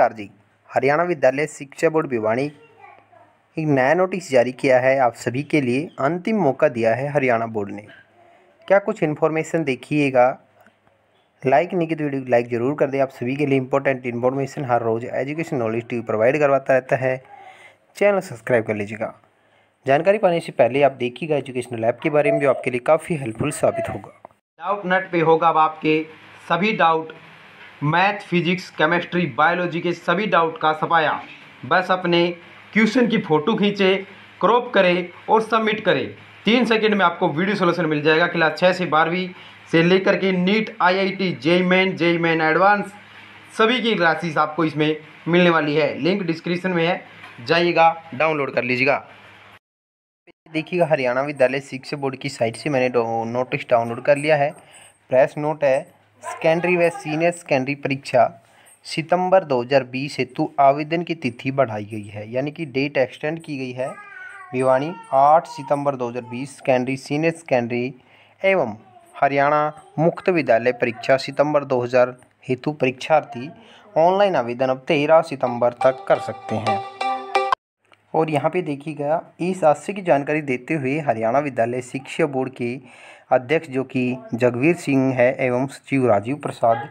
नमस्कार जी। हरियाणा विद्यालय शिक्षा बोर्ड भिवानी एक नया नोटिस जारी किया है। आप सभी के लिए अंतिम मौका दिया है हरियाणा बोर्ड ने। क्या कुछ इन्फॉर्मेशन देखिएगा? लाइक नहीं की तो वीडियो लाइक ज़रूर कर दें। आप सभी के लिए इंपॉर्टेंट इन्फॉर्मेशन हर रोज़ एजुकेशन नॉलेज टी प्रोवाइड करवाता रहता है। चैनल सब्सक्राइब कर लीजिएगा। जानकारी पाने से पहले आप देखिएगा एजुकेशनल ऐप के बारे में, जो आपके लिए काफ़ी हेल्पफुल साबित होगा। डाउट नट पे होगा अब आपके। सभी doubt math, physics, chemistry, biology के सभी डाउट का सफाया। बस अपने क्वेश्चन की फ़ोटो खींचे, क्रॉप करें और सबमिट करें। तीन सेकंड में आपको वीडियो सोल्यूशन मिल जाएगा क्लास छः से बारहवीं से लेकर के NEET, IIT, JEE main JEE main advance, सभी की क्लासेस आपको इसमें मिलने वाली है। लिंक डिस्क्रिप्शन में है। जाइएगा, डाउनलोड कर लीजिएगा। देखिएगा, हरियाणा विद्यालय शिक्षा बोर्ड की साइट से मैंने नोटिस डाउनलोड कर लिया है। प्रेस नोट है। सेकेंडरी व सीनियर सेकेंडरी परीक्षा सितंबर 2020 हेतु आवेदन की तिथि बढ़ाई गई है, यानी कि डेट एक्सटेंड की गई है। भिवानी 8 सितंबर 2020 सेकेंडरी सीनियर सेकेंडरी एवं हरियाणा मुक्त विद्यालय परीक्षा सितंबर 2000 हेतु परीक्षार्थी ऑनलाइन आवेदन अब तेरह सितंबर तक कर सकते हैं। और यहाँ पे देखिएगा, इस हादसे की जानकारी देते हुए हरियाणा विद्यालय शिक्षा बोर्ड के अध्यक्ष जो कि जगवीर सिंह है एवं सचिव राजीव प्रसाद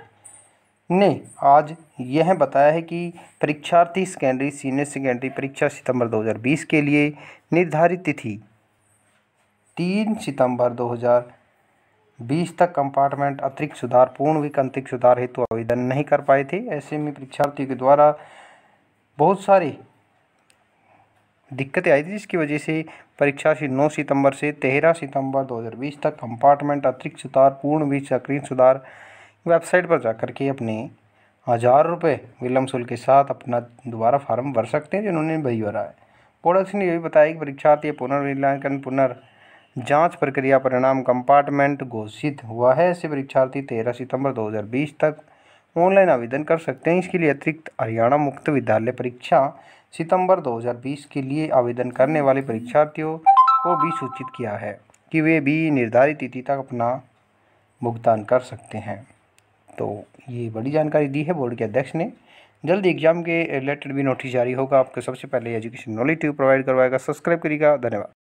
ने आज यह बताया है कि परीक्षार्थी सेकेंडरी सीनियर सेकेंडरी परीक्षा सितंबर 2020 के लिए निर्धारित तिथि तीन सितंबर 2020 तक कंपार्टमेंट अतिरिक्त सुधार, पूर्ण विक अतिरिक्त सुधार हेतु तो आवेदन नहीं कर पाए थे। ऐसे में परीक्षार्थियों के द्वारा बहुत सारे दिक्कतें आई थी, जिसकी वजह से परीक्षा नौ सितंबर से तेरह सितंबर 2020 तक कंपार्टमेंट, अतिरिक्त सुधार, पूर्ण भी सक्रिय सुधार, वेबसाइट पर जाकर के अपने हज़ार रुपये विलम्ब शुल्क के साथ अपना दोबारा फार्म भर सकते हैं, जिन्होंने भाई भरा है। बोर्ड ने यह भी बताया कि परीक्षार्थी पुनर्मूल्यांकन पुनर् जाँच प्रक्रिया परिणाम कंपार्टमेंट घोषित हुआ है। ऐसे परीक्षार्थी तेरह सितंबर 2020 तक ऑनलाइन आवेदन कर सकते हैं। इसके लिए अतिरिक्त हरियाणा मुक्त विद्यालय परीक्षा सितंबर 2020 के लिए आवेदन करने वाले परीक्षार्थियों को भी सूचित किया है कि वे भी निर्धारित तिथि तक अपना भुगतान कर सकते हैं। तो ये बड़ी जानकारी दी है बोर्ड के अध्यक्ष ने। जल्द एग्ज़ाम के रिलेटेड भी नोटिस जारी होगा। आपको सबसे पहले एजुकेशन नॉलेज ट्यूब प्रोवाइड करवाएगा। सब्सक्राइब करिएगा। धन्यवाद।